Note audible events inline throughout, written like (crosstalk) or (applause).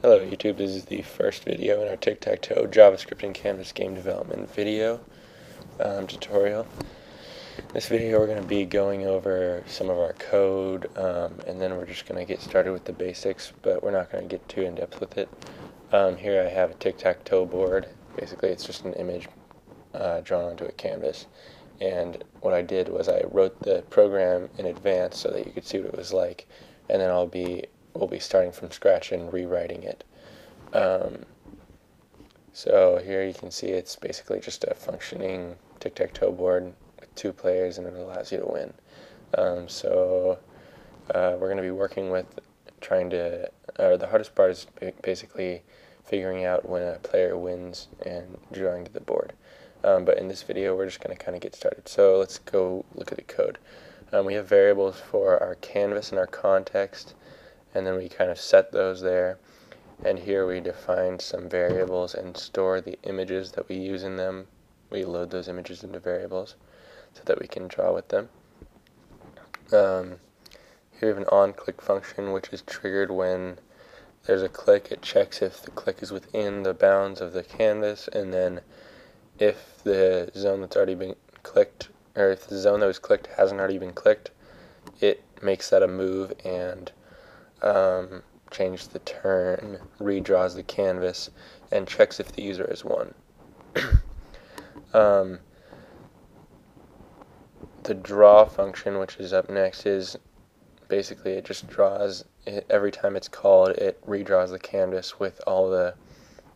Hello YouTube, this is the first video in our Tic-Tac-Toe JavaScript and Canvas game development video um, tutorial. In this video we're going to be going over some of our code um, and then we're just going to get started with the basics but we're not going to get too in depth with it. Um, here I have a tic-tac-toe board. Basically it's just an image uh, drawn onto a canvas and what I did was I wrote the program in advance so that you could see what it was like and then I'll be we'll be starting from scratch and rewriting it. Um, so here you can see it's basically just a functioning tic-tac-toe board with two players and it allows you to win. Um, so uh, we're going to be working with trying to, or the hardest part is basically figuring out when a player wins and drawing to the board. Um, but in this video we're just going to kind of get started. So let's go look at the code. Um, we have variables for our canvas and our context and then we kind of set those there. And here we define some variables and store the images that we use in them. We load those images into variables so that we can draw with them. Um, here we have an on click function which is triggered when there's a click. It checks if the click is within the bounds of the canvas. And then if the zone that's already been clicked or if the zone that was clicked hasn't already been clicked it makes that a move and um, change the turn, redraws the canvas, and checks if the user has won. (clears throat) um, the draw function, which is up next, is basically it just draws it, every time it's called. It redraws the canvas with all the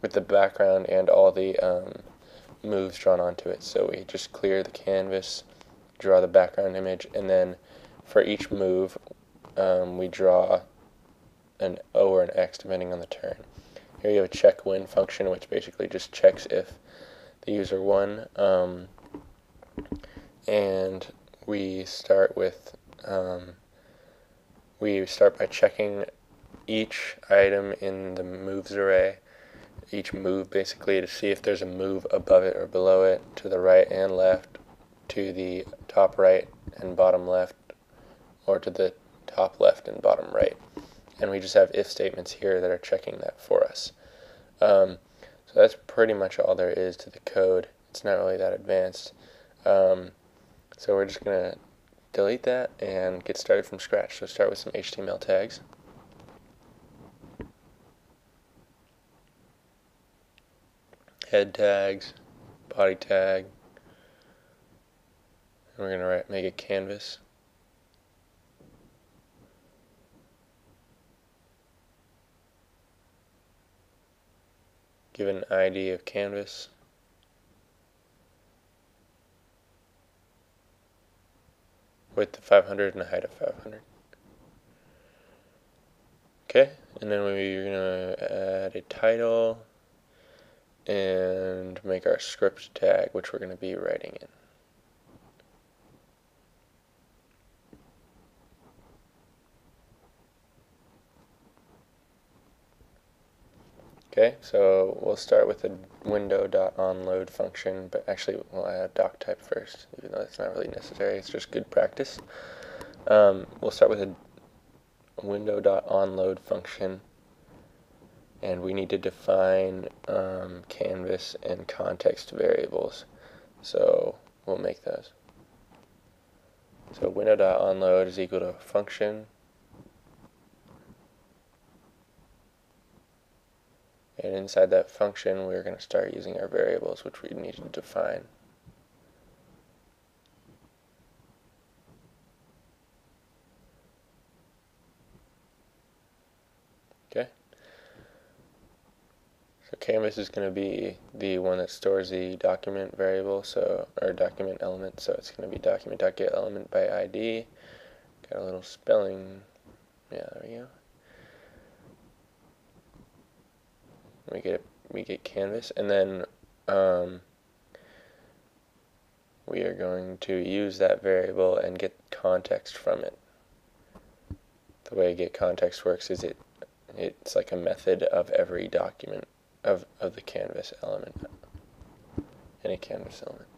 with the background and all the um, moves drawn onto it. So we just clear the canvas, draw the background image, and then for each move, um, we draw an O or an X depending on the turn. Here you have a check win function which basically just checks if the user won. Um, and we start with, um, we start by checking each item in the moves array, each move basically to see if there's a move above it or below it, to the right and left, to the top right and bottom left, or to the top left and bottom right and we just have if statements here that are checking that for us. Um, so that's pretty much all there is to the code. It's not really that advanced. Um, so we're just going to delete that and get started from scratch. So start with some HTML tags. Head tags, body tag, and we're going to make a canvas. Give an ID of canvas. width of 500 and a height of 500. Okay, and then we're going to add a title and make our script tag, which we're going to be writing in. Okay, so we'll start with the window.onload function, but actually we'll add doc type first, even though it's not really necessary, it's just good practice. Um, we'll start with a window.onload function, and we need to define um, canvas and context variables. So we'll make those. So window.onload is equal to function And inside that function, we're going to start using our variables, which we need to define. Okay. So canvas is going to be the one that stores the document variable, so or document element. So it's going to be document.getElement by ID. Got a little spelling. Yeah, there we go. We get we get canvas and then um, we are going to use that variable and get context from it. The way get context works is it it's like a method of every document of, of the canvas element. Any canvas element.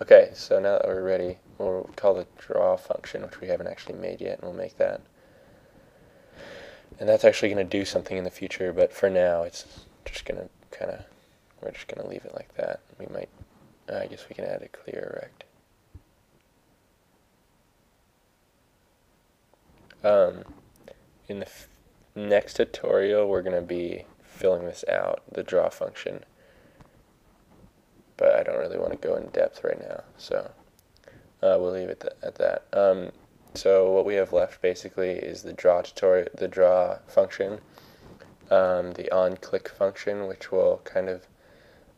Okay so now that we're ready we'll call the draw function which we haven't actually made yet and we'll make that. And that's actually going to do something in the future. But for now, it's just to kind of we're just going to leave it like that. We might, uh, I guess we can add a clear rect. Um, in the next tutorial, we're going to be filling this out, the draw function. But I don't really want to go in depth right now, so uh, we'll leave it th at that. Um, so what we have left basically is the draw tutorial, the draw function, um, the on-click function, which will kind of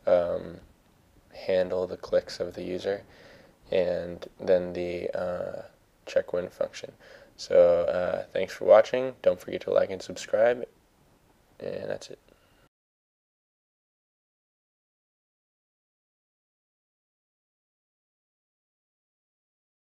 um, handle the clicks of the user, and then the uh, check win function. So uh, thanks for watching. Don't forget to like and subscribe, and that's it.